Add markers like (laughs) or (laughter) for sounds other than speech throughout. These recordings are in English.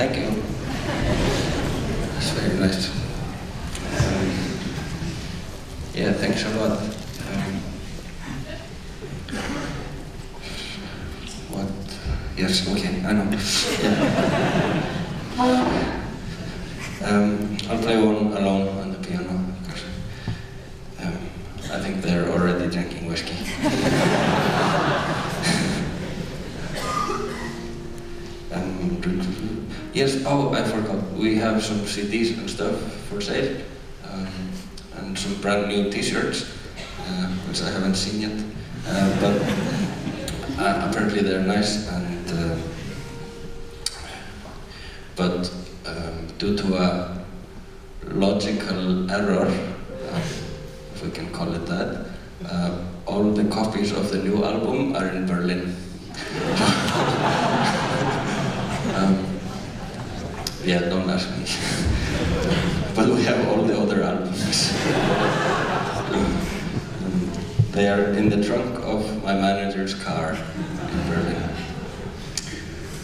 Thank you. That's very nice. Um, yeah, thanks a lot. Um, what? Yes, okay, I know. Yeah. Um, I'll play one alone on the piano because um, I think they're already drinking whiskey. (laughs) um, yes, oh, I forgot. We have some CDs and stuff for sale um, and some brand new t-shirts, uh, which I haven't seen yet. Uh, but uh, apparently they're nice and uh, but um, due to a logical error, uh, if we can call it that, uh, all the copies of the new album are in Berlin. (laughs) um, yeah, don't ask me. (laughs) but we have all the other albums. Um, (laughs) they are in the trunk of my manager's car in Berlin.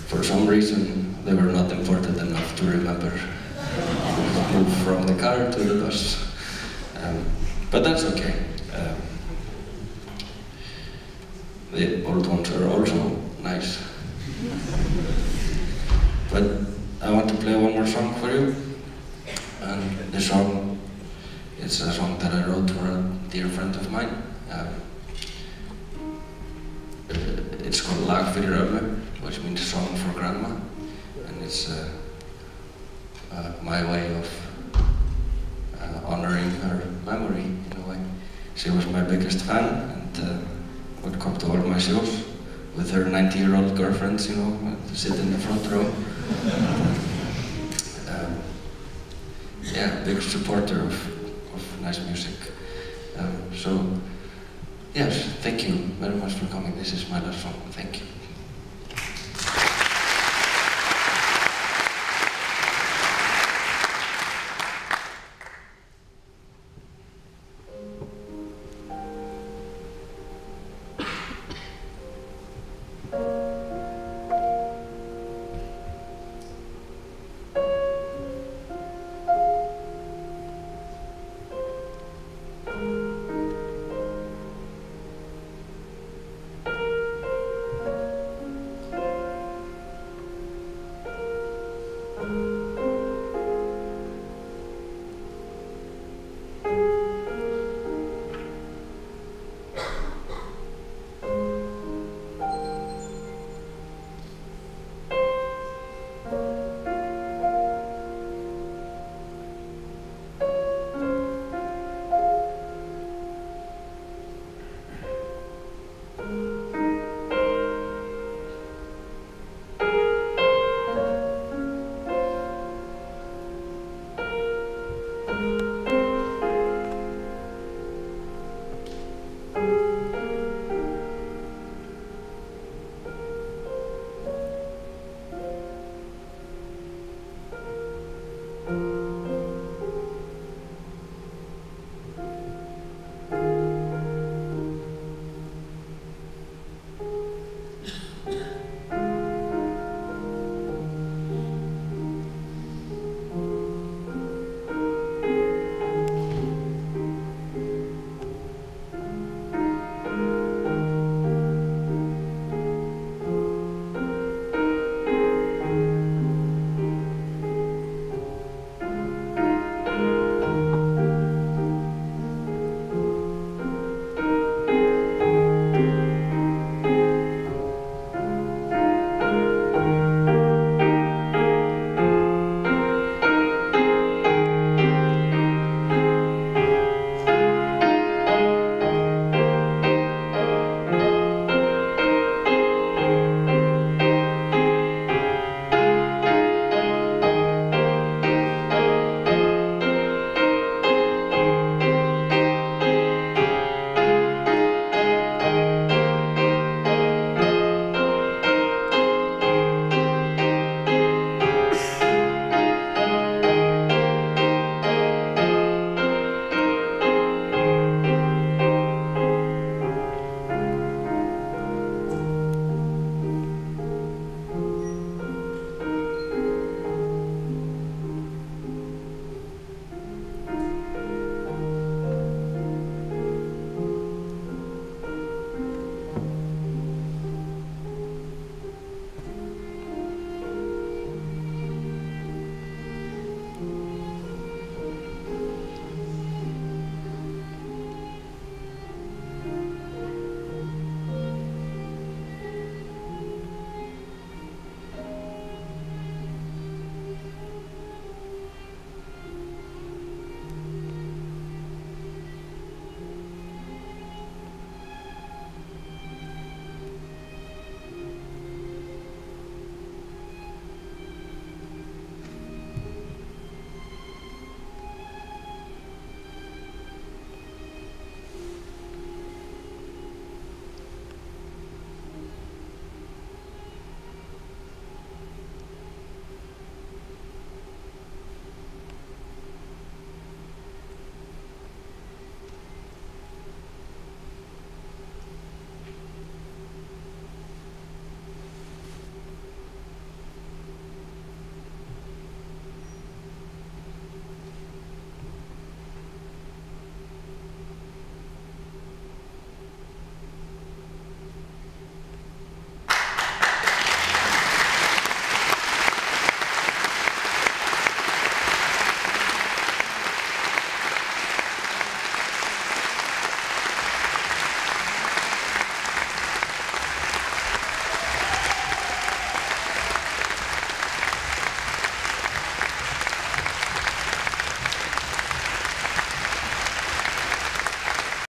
For some reason, they were not important enough to remember. (laughs) Move from the car to the bus. Um, but that's okay. Um, the old ones are also nice. But I want to play one more song for you. And the song, it's a song that I wrote for a dear friend of mine. Um, uh, it's called Lag ömmu, which means song for grandma. And it's uh, uh, my way of uh, honoring her memory in a way. She was my biggest fan and uh, would come to all my shows with her 90 year old girlfriends, you know, sit in the front row. Um, yeah, big supporter of, of nice music. Um, so, yes, thank you very much for coming. This is my last song. Thank you.